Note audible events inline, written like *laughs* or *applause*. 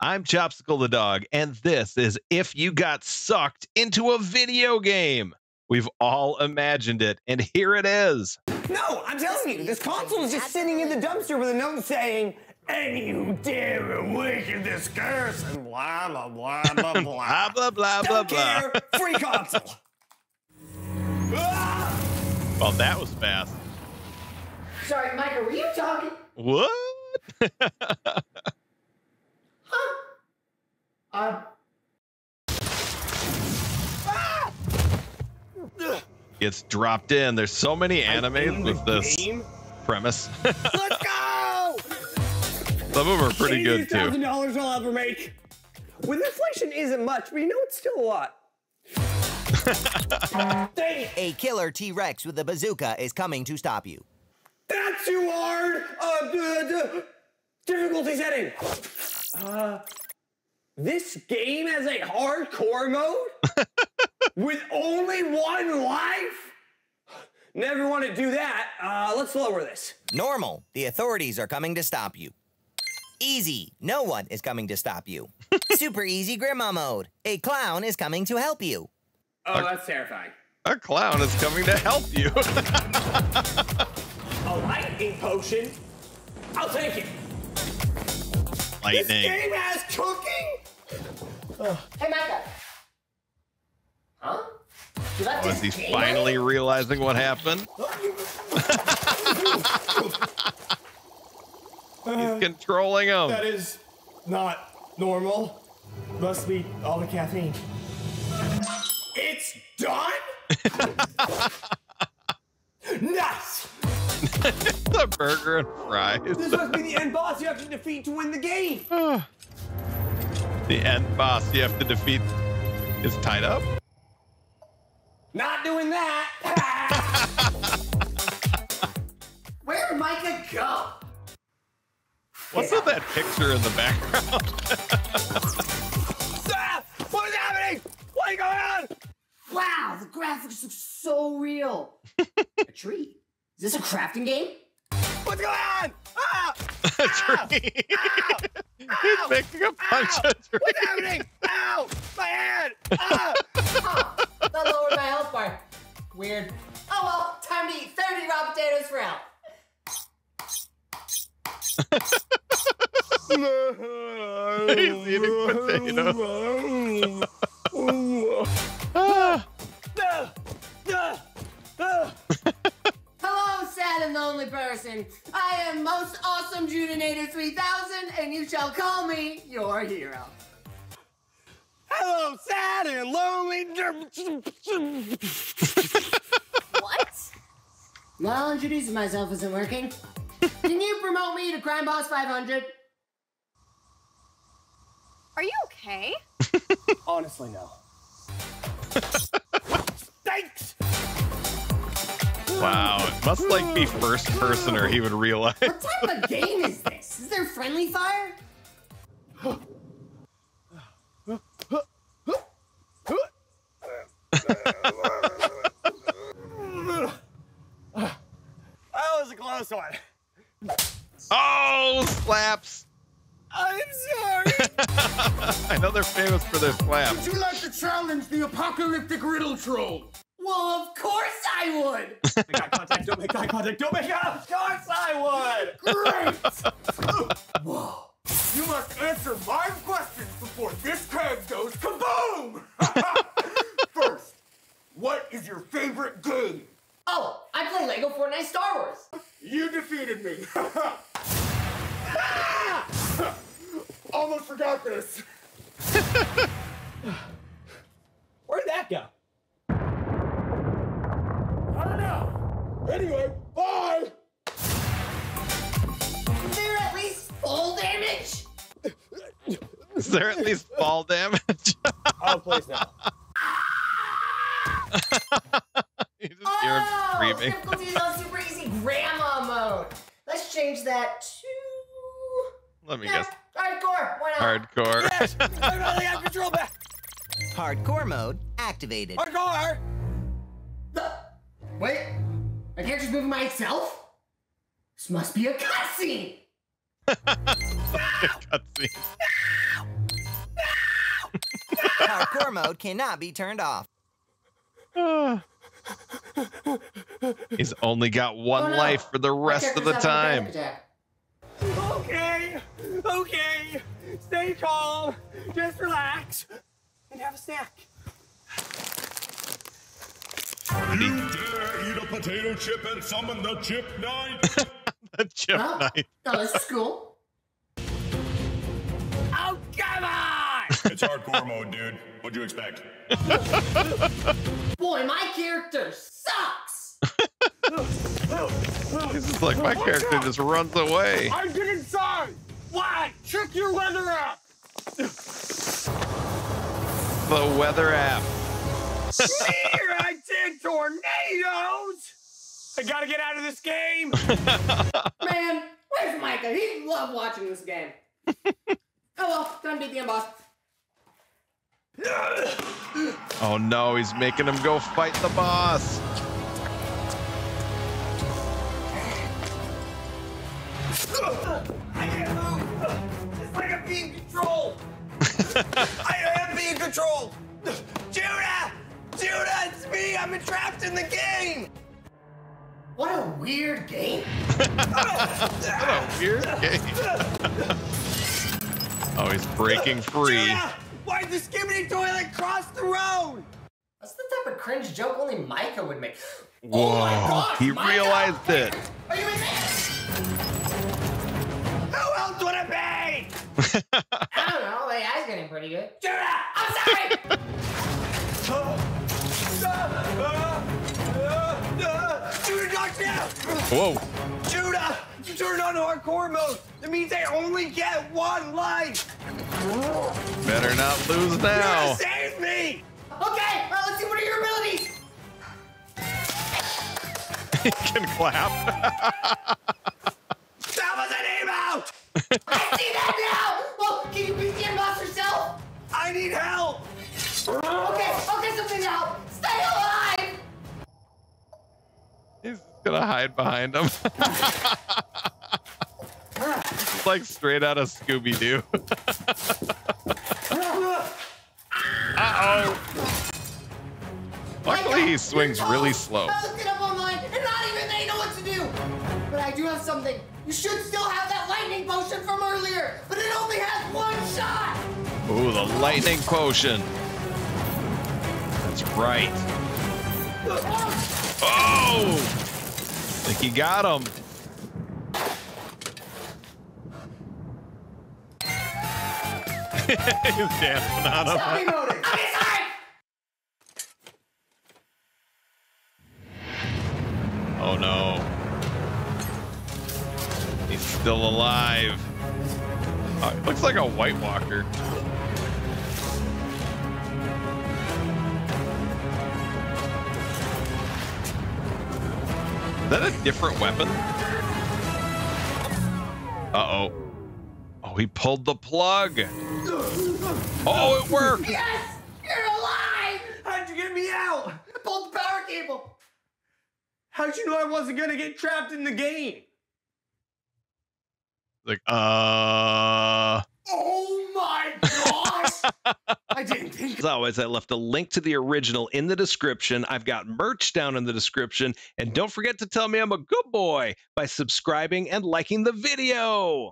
I'm Chopsicle the dog, and this is If You Got Sucked into a Video Game. We've all imagined it, and here it is. No, I'm telling you, this console is just sitting in the dumpster with a note saying, and you dare awaken this curse, and blah, blah, blah, blah, *laughs* blah. Blah, blah, blah, blah, Don't blah. care, free console. *laughs* Ah! Well, that was fast. Sorry, Micah, were you talking? What? *laughs* Uh, It's dropped in. There's so many animes with the this game? premise. *laughs* Let's go! Some of them are pretty good too. thousand dollars I'll ever make. With inflation isn't much, but you know it's still a lot. *laughs* Dang! A killer T Rex with a bazooka is coming to stop you. That's too hard. Uh, d- d- difficulty setting. Uh, this game has a hardcore mode *laughs* with only one life. Never want to do that. Uh, let's lower this. Normal, the authorities are coming to stop you. Easy, no one is coming to stop you. *laughs* Super easy grandma mode. A clown is coming to help you. Oh, that's terrifying. A clown is coming to help you. *laughs* A lightning potion. I'll take it. This game has cooking. Hey, Micah. Huh? You left Was he finally realizing what happened? *laughs* Uh, He's controlling him. That is not normal. Must be all the caffeine. It's done? *laughs* nice! the burger and fries. This must be the end boss you have to defeat to win the game. *sighs* The end boss you have to defeat is tied up. Not doing that. *laughs* Where'd Micah go? What's with that picture in the background? *laughs* Ah, what is happening? What is going on? Wow, the graphics look so real. a tree. Is this a crafting game? What's going on? Ah! A tree. He's making a bunch Ow! of trees. What's happening? Ow! My hand! Ah! Huh, *laughs* that lowered my health bar. Weird. Oh well, time to eat 30 raw potatoes for help. *laughs* He's eating potatoes. *laughs* What? Well, introducing myself isn't working. Can you promote me to Crime Boss 500? Are you okay? *laughs* Honestly, no. Thanks. wow, it must like be first person or he would realize. What type of game is this? Is there friendly fire? That was a close one. Oh, slaps! I'm sorry. *laughs* I know they're famous for their slaps. Would you like to challenge the apocalyptic riddle troll? Well, of course I would. *laughs* Make eye contact. Don't make eye contact. Don't make eye. Of course I would. Great. *laughs* me. *laughs* Almost forgot this. *laughs* Where'd that go? I don't know. Anyway, bye. Is there at least full damage? *laughs* Is there at least fall damage? Oh, please no. you just hear him Oh, screaming. That to Let me yeah, guess. hardcore. Why not? Hardcore. Yes, *laughs* I finally have control back. Hardcore mode activated. Hardcore. The- Wait, my character's moving by itself? This must be a cutscene. *laughs* Cutscene. hardcore mode cannot be turned off. *sighs* Ah. He's only got one Oh, no. life for the rest of the character's having a time. Okay, okay. Stay calm. Just relax and have a snack. You dare eat a potato chip and summon the chip knight? *laughs* The chip Oh, knight. oh, this cool. Oh, come on! *laughs* it's hardcore mode, dude. What'd you expect? Boy, my character sucks. This is like my character just runs away. I get inside! Why? Check your weather app! The weather app. Here I did tornadoes! I gotta get out of this game! *laughs* Man, where's Micah? He loved watching this game. *laughs* oh well, time to beat the end boss. Oh no, he's making him go fight the boss. Trapped in the game! What a weird game. What a weird game. *laughs* oh, he's breaking free. Judah! Why'd the skibidi toilet cross the road? That's the type of cringe joke only Micah would make. Whoa, oh my gosh, he Micah! realized it. Are you in? Who else would it be? *laughs* I don't know. AI's getting pretty good. Judah! Whoa. Judah! You turned on hardcore mode! That means I only get one life! Better not lose Judah, now. save me! okay, all right, let's see what are your abilities. *laughs* he can clap. That was an aim out! I see that now. Well, can you beat the end boss yourself? I need help! Hide behind him. It's *laughs* like straight out of Scooby Doo. *laughs* Uh oh. Luckily, he swings really slow. I looked it up online, and not even they know what to do. But I do have something. You should still have that lightning potion from earlier, but it only has one shot. Ooh, the lightning potion. That's right. Oh! Think he got him. He's dancing on him. Stop emoting! Okay, sorry. Oh no. He's still alive. Oh, looks like a White Walker. Is that a different weapon? Uh oh. Oh, he pulled the plug. Oh, it worked. Yes, you're alive. How'd you get me out? I pulled the power cable. How'd you know I wasn't gonna get trapped in the game? Like, uh. I didn't think. As always, I left a link to the original in the description. I've got merch down in the description. And don't forget to tell me I'm a good boy by subscribing and liking the video.